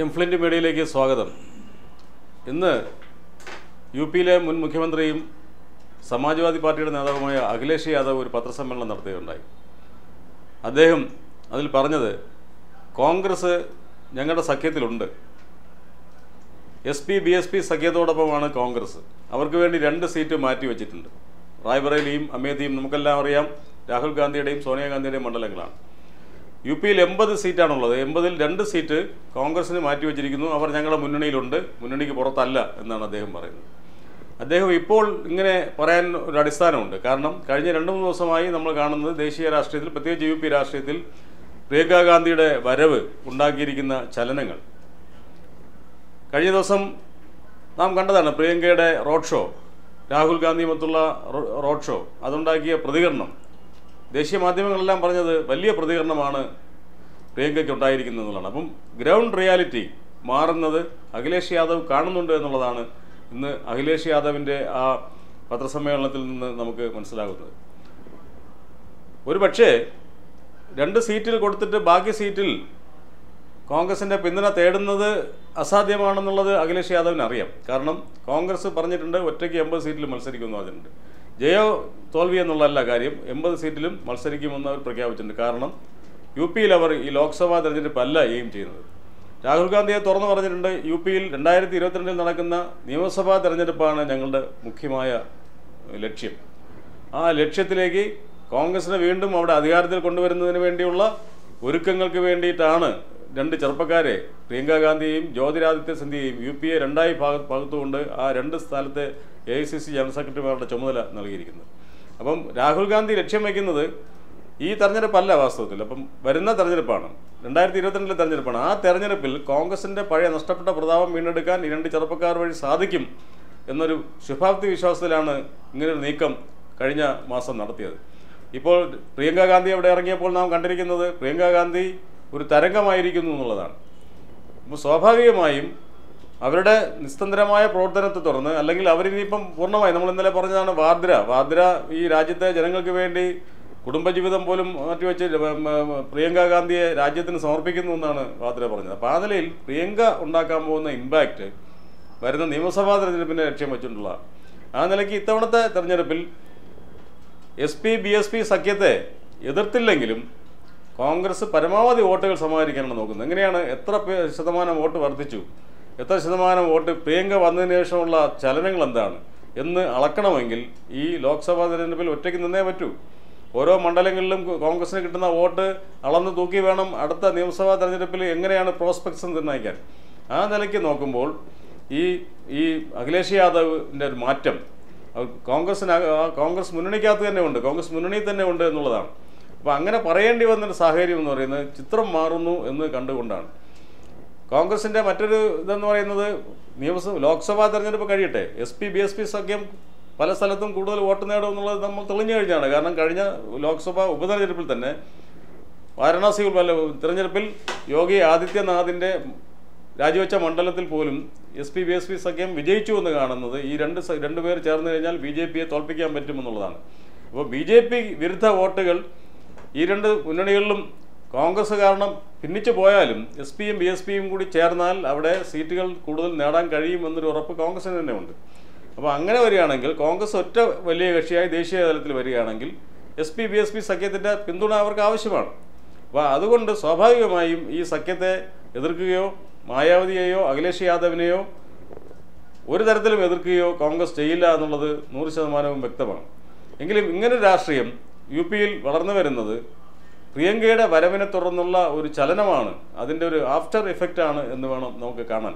എംഫ്ലിന്റ് മീഡിയയിലേക്ക് സ്വാഗതം. ഇന്ന് യു പിയിലെ മുൻ മുഖ്യമന്ത്രിയും സമാജ്വാദി പാർട്ടിയുടെ നേതാവുമായ അഖിലേഷ് യാദവ് ഒരു പത്രസമ്മേളനം നടത്തുകയുണ്ടായി. അദ്ദേഹം അതിൽ പറഞ്ഞത് കോൺഗ്രസ് ഞങ്ങളുടെ സഖ്യത്തിലുണ്ട്. S P B S P സഖ്യത്തോടൊപ്പമാണ് Congress. അവർക്ക് വേണ്ടി രണ്ട് സീറ്റ് മാറ്റി വെച്ചിട്ടുണ്ട്. റായ്ബറേലിയും അമേധിയും നമുക്കെല്ലാം അറിയാം രാഹുൽ ഗാന്ധിയുടെയും സോണിയാഗാന്ധിയുടെയും മണ്ഡലങ്ങളാണ്. യു പിയിൽ എൺപത് സീറ്റാണുള്ളത്. എൺപതിൽ രണ്ട് സീറ്റ് കോൺഗ്രസിന് മാറ്റിവെച്ചിരിക്കുന്നു അവർ ഞങ്ങളുടെ മുന്നണിയിലുണ്ട്. മുന്നണിക്ക് പുറത്തല്ല എന്നാണ് അദ്ദേഹം പറയുന്നത്. അദ്ദേഹം ഇപ്പോൾ ഇങ്ങനെ പറയാൻ ഒരു അടിസ്ഥാനമുണ്ട്. കാരണം കഴിഞ്ഞ രണ്ട് മൂന്ന് ദിവസമായി നമ്മൾ കാണുന്നത് ദേശീയ രാഷ്ട്രീയത്തിൽ പ്രത്യേകിച്ച് യു പി രാഷ്ട്രീയത്തിൽ പ്രിയങ്കാ ഗാന്ധിയുടെ വരവ് ഉണ്ടാക്കിയിരിക്കുന്ന ചലനങ്ങൾ. കഴിഞ്ഞ ദിവസം നാം കണ്ടതാണ് പ്രിയങ്കയുടെ റോഡ് ഷോ രാഹുൽ ഗാന്ധിയുമൊത്തുള്ള റോഡ് ഷോ. അതുണ്ടാക്കിയ പ്രതികരണം. ദേശീയ മാധ്യമങ്ങളെല്ലാം പറഞ്ഞത് വലിയ പ്രതികരണമാണ് പ്രിയങ്കയ്ക്ക് ഉണ്ടായിരിക്കുന്നത് എന്നുള്ളതാണ്. അപ്പം ഗ്രൗണ്ട് റിയാലിറ്റി മാറുന്നത് അഖിലേഷ് യാദവ് കാണുന്നുണ്ട് എന്നുള്ളതാണ് ഇന്ന് അഖിലേഷ് യാദവിന്റെ ആ പത്രസമ്മേളനത്തിൽ നിന്ന് നമുക്ക് മനസ്സിലാകുന്നത്. ഒരു പക്ഷേ രണ്ട് സീറ്റിൽ കൊടുത്തിട്ട് ബാക്കി സീറ്റിൽ കോൺഗ്രസിന്റെ പിന്തുണ തേടുന്നത് അസാധ്യമാണെന്നുള്ളത് അഖിലേഷ് യാദവിന് അറിയാം. കാരണം കോൺഗ്രസ് പറഞ്ഞിട്ടുണ്ട് ഒറ്റയ്ക്ക് എൺപത് സീറ്റിൽ മത്സരിക്കുമെന്ന് പറഞ്ഞിട്ടുണ്ട്. ജയോ തോൽവി എന്നുള്ളതല്ല കാര്യം. എൺപത് സീറ്റിലും മത്സരിക്കുമെന്ന് അവർ പ്രഖ്യാപിച്ചിട്ടുണ്ട്. കാരണം യു പിയിൽ അവർ ഈ ലോക്സഭാ തെരഞ്ഞെടുപ്പ് അല്ല എയിം ചെയ്യുന്നത്. രാഹുൽ ഗാന്ധിയെ തുറന്നു പറഞ്ഞിട്ടുണ്ട് യു പിയിൽ രണ്ടായിരത്തി ഇരുപത്തിരണ്ടിൽ നടക്കുന്ന നിയമസഭാ തെരഞ്ഞെടുപ്പാണ് ഞങ്ങളുടെ മുഖ്യമായ ലക്ഷ്യം. ആ ലക്ഷ്യത്തിലേക്ക് കോൺഗ്രസിനെ വീണ്ടും അവിടെ അധികാരത്തിൽ കൊണ്ടുവരുന്നതിന് വേണ്ടിയുള്ള ഒരുക്കങ്ങൾക്ക് വേണ്ടിയിട്ടാണ് രണ്ട് ചെറുപ്പക്കാരെ പ്രിയങ്ക ഗാന്ധിയെയും ജ്യോതിരാദിത്യ സിന്ധ്യയെയും യു പി എ രണ്ടായി ഭാഗ പകുത്തുകൊണ്ട് ആ രണ്ട് സ്ഥലത്തെ A I C C general സെക്രട്ടറിമാരുടെ ചുമതല നൽകിയിരിക്കുന്നത് അപ്പം രാഹുൽ ഗാന്ധി ലക്ഷ്യം വയ്ക്കുന്നത് ഈ തെരഞ്ഞെടുപ്പല്ല വാസ്തവത്തിൽ. അപ്പം വരുന്ന തെരഞ്ഞെടുപ്പാണ്. രണ്ടായിരത്തി ഇരുപത്തിരണ്ടിലെ തെരഞ്ഞെടുപ്പാണ്. ആ തെരഞ്ഞെടുപ്പിൽ കോൺഗ്രസിന്റെ പഴയ നഷ്ടപ്പെട്ട പ്രതാപം വീണ്ടെടുക്കാൻ ഈ രണ്ട് ചെറുപ്പക്കാർ വഴി സാധിക്കും എന്നൊരു ശുഭാപ്തി വിശ്വാസത്തിലാണ് ഇങ്ങനൊരു നീക്കം കഴിഞ്ഞ മാസം നടത്തിയത്. ഇപ്പോൾ പ്രിയങ്ക ഗാന്ധി അവിടെ ഇറങ്ങിയപ്പോൾ നാം കണ്ടിരിക്കുന്നത് പ്രിയങ്ക ഗാന്ധി ഒരു തരംഗമായിരിക്കുന്നു എന്നുള്ളതാണ്. അപ്പോൾ സ്വാഭാവികമായും അവരുടെ നിസ്തന്ത്രമായ പ്രവർത്തനത്തെ തുടർന്ന് അല്ലെങ്കിൽ അവരിനിയിപ്പം പൂർണമായി നമ്മൾ ഇന്നലെ പറഞ്ഞതാണ് വാദ്ര വാദ്ര ഈ രാജ്യത്തെ ജനങ്ങൾക്ക് വേണ്ടി കുടുംബജീവിതം പോലും മാറ്റിവെച്ച് പ്രിയങ്ക ഗാന്ധിയെ രാജ്യത്തിന് സമർപ്പിക്കുന്നു എന്നാണ് വാദ്ര പറഞ്ഞത്. അപ്പോൾ ആ നിലയിൽ പ്രിയങ്ക ഉണ്ടാക്കാൻ പോകുന്ന ഇമ്പാക്റ്റ് വരുന്ന നിയമസഭാ തെരഞ്ഞെടുപ്പിന്റെ ലക്ഷ്യം വെച്ചിട്ടുള്ള ആ നിലയ്ക്ക് ഇത്തവണത്തെ തെരഞ്ഞെടുപ്പിൽ S P B S P സഖ്യത്തെ എതിർത്തില്ലെങ്കിലും കോൺഗ്രസ് പരമാവധി വോട്ടുകൾ സമാഹരിക്കാനാണ് നോക്കുന്നത് എങ്ങനെയാണ് എത്ര ശതമാനം വോട്ട് വർദ്ധിച്ചു? എത്ര ശതമാനം വോട്ട് പ്രിയങ്ക വന്നതിന് ശേഷമുള്ള ചലനങ്ങൾ എന്താണ്? എന്ന് അളക്കണമെങ്കിൽ ഈ ലോക്സഭാ തെരഞ്ഞെടുപ്പിൽ ഒറ്റയ്ക്ക് നിന്നേ പറ്റൂ. ഓരോ മണ്ഡലങ്ങളിലും കോൺഗ്രസിന് കിട്ടുന്ന വോട്ട് അളന്ന് തൂക്കി വേണം അടുത്ത നിയമസഭാ തെരഞ്ഞെടുപ്പിൽ എങ്ങനെയാണ് പ്രോസ്പെക്ട്സ് നിർണയിക്കാൻ. ആ നിലയ്ക്ക് നോക്കുമ്പോൾ ഈ ഈ അഖിലേഷ് യാദവിന്റെ ഒരു മാറ്റം കോൺഗ്രസിന് കോൺഗ്രസ് മുന്നണിക്കകത്ത് തന്നെ ഉണ്ട്. കോൺഗ്രസ് മുന്നണിയിൽ തന്നെ ഉണ്ട് എന്നുള്ളതാണ്. അപ്പോൾ അങ്ങനെ പറയേണ്ടി വന്നൊരു സാഹചര്യം എന്ന് പറയുന്നത് ചിത്രം മാറുന്നു എന്ന് കണ്ടുകൊണ്ടാണ്. കോൺഗ്രസിന്റെ മറ്റൊരു ഇതെന്ന് പറയുന്നത് നിയമസഭ ലോക്സഭാ തെരഞ്ഞെടുപ്പ് കഴിയട്ടെ S P B S P സഖ്യം പല സ്ഥലത്തും കൂടുതൽ വോട്ട് നേടും എന്നുള്ളത് നമ്മൾ തെളിഞ്ഞു കഴിഞ്ഞാണ്. കാരണം കഴിഞ്ഞ ലോക്സഭാ ഉപതെരഞ്ഞെടുപ്പിൽ തന്നെ വാരണാസി തെരഞ്ഞെടുപ്പിൽ യോഗി ആദിത്യനാഥിന്റെ രാജിവെച്ച മണ്ഡലത്തിൽ പോലും S P B S P സഖ്യം വിജയിച്ചു എന്ന് കാണുന്നത് ഈ രണ്ട് രണ്ടുപേർ രണ്ട് പേർ ചേർന്ന് കഴിഞ്ഞാൽ ബി ജെ പിയെ തോൽപ്പിക്കാൻ പറ്റുമെന്നുള്ളതാണ്. അപ്പോൾ ബി ജെ പി വിരുദ്ധ വോട്ടുകൾ ഈ രണ്ട് മുന്നണികളിലും കോൺഗ്രസ് കാരണം ഭിന്നിച്ചു പോയാലും എസ് പിയും ബി എസ് പിയും കൂടി ചേർന്നാൽ അവിടെ സീറ്റുകൾ കൂടുതൽ നേടാൻ കഴിയുമെന്നൊരു ഉറപ്പ് കോൺഗ്രസിന് തന്നെ ഉണ്ട്. അപ്പോൾ അങ്ങനെ വരികയാണെങ്കിൽ കോൺഗ്രസ് ഒറ്റ വലിയ കക്ഷിയായി ദേശീയ തലത്തിൽ വരികയാണെങ്കിൽ S P B S P സഖ്യത്തിന്റെ പിന്തുണ അവർക്ക് ആവശ്യമാണ്. അപ്പോൾ അതുകൊണ്ട് സ്വാഭാവികമായും ഈ സഖ്യത്തെ എതിർക്കുകയോ മായാവതിയെയോ അഖിലേഷ് യാദവിനെയോ ഒരു തരത്തിലും എതിർക്കുകയോ കോൺഗ്രസ് ചെയ്യില്ല എന്നുള്ളത് നൂറ് ശതമാനവും വ്യക്തമാണ്. എങ്കിലും ഇങ്ങനൊരു രാഷ്ട്രീയം യു പിയിൽ വളർന്നു വരുന്നത് പ്രിയങ്കയുടെ വരവിനെ തുടർന്നുള്ള ഒരു ചലനമാണ്. അതിന്റെ ഒരു ആഫ്റ്റർ ഇഫക്റ്റാണ് എന്ന് വേണം നമുക്ക് കാണാൻ.